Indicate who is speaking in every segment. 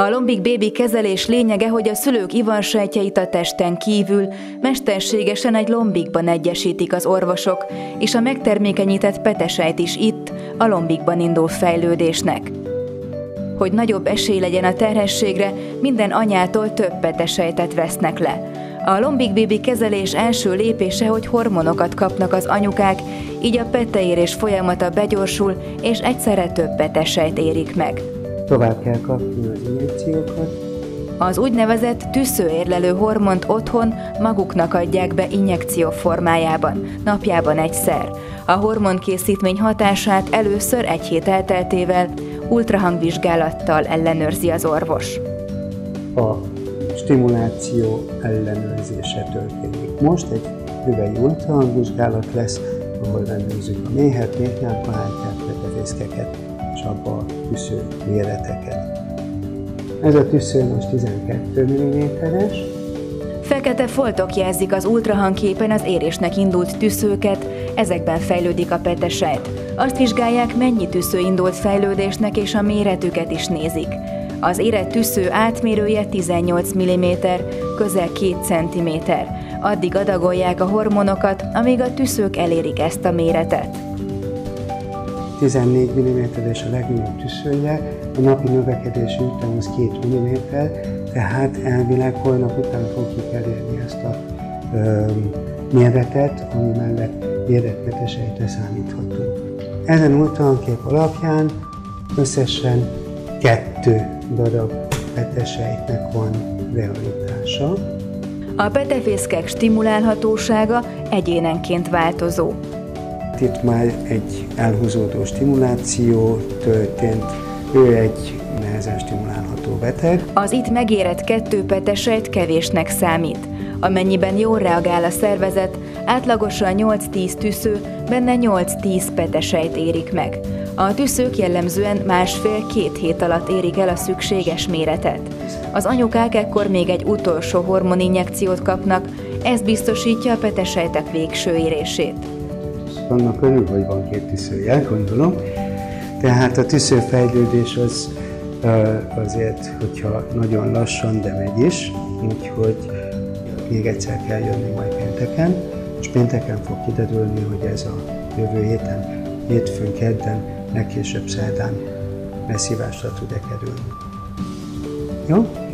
Speaker 1: A lombik bébi kezelés lényege, hogy a szülők ivansejtjeit a testen kívül mesterségesen egy lombikban egyesítik az orvosok, és a megtermékenyített petesejt is itt, a lombikban indul fejlődésnek. Hogy nagyobb esély legyen a terhességre, minden anyától több petesejtet vesznek le. A lombik bébi kezelés első lépése, hogy hormonokat kapnak az anyukák, így a peteérés folyamata begyorsul, és egyszerre több petesejt érik meg.
Speaker 2: Tovább kell kapni az injekciókat.
Speaker 1: Az úgynevezett tüszőérlelő hormont otthon maguknak adják be injekció formájában, napjában egyszer. A hormonkészítmény hatását először egy hét elteltével ultrahangvizsgálattal ellenőrzi az orvos.
Speaker 2: A stimuláció ellenőrzése történik. Most egy hüvely ultrahangvizsgálat lesz, ahol megnézzük a méhet, méhnyálkahátyát, petefészkeket és abba a tüsző méreteket. Ez a tüsző most 12 mm-es,
Speaker 1: Fekete foltok jelzik az ultrahangképen az érésnek indult tüszőket, ezekben fejlődik a petesejt. Azt vizsgálják, mennyi tüsző indult fejlődésnek, és a méretüket is nézik. Az érett tüsző átmérője 18 mm, közel 2 cm. Addig adagolják a hormonokat, amíg a tüszők elérik ezt a méretet.
Speaker 2: 14 mm és a legnagyobb tüszője, a napi növekedési ütem az 2 mm, tehát elvileg holnap után fogjuk elérni ezt a ö, méretet, ami mellett érdekvetesejtre számíthatunk. Ezen ultrahankép alapján összesen kettő darab petesejtnek van realitása.
Speaker 1: A petefészkek stimulálhatósága egyénenként változó.
Speaker 2: Itt már egy elhúzódó stimuláció történt, ő egy nehezen stimulálható beteg.
Speaker 1: Az itt megérett kettő petesejt kevésnek számít. Amennyiben jól reagál a szervezet, átlagosan 8-10 tüsző, benne 8-10 petesejt érik meg. A tüszők jellemzően másfél-két hét alatt érik el a szükséges méretet. Az anyukák ekkor még egy utolsó hormoninjekciót kapnak, ez biztosítja a petesejtek végső érését.
Speaker 2: Annak örül, hogy van két tüszője, gondolom. Tehát a tüszőfejlődés az azért, hogyha nagyon lassan, de megy is, úgyhogy még egyszer kell jönni majd pénteken, és pénteken fog kiderülni, hogy ez a jövő héten, hétfőn, kedden, legkésőbb szerdán messzívásra tud-e kerülni. Jó?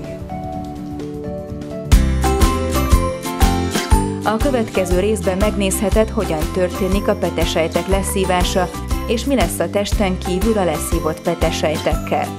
Speaker 1: A következő részben megnézheted, hogyan történik a petesejtek leszívása, és mi lesz a testen kívül a leszívott petesejtekkel.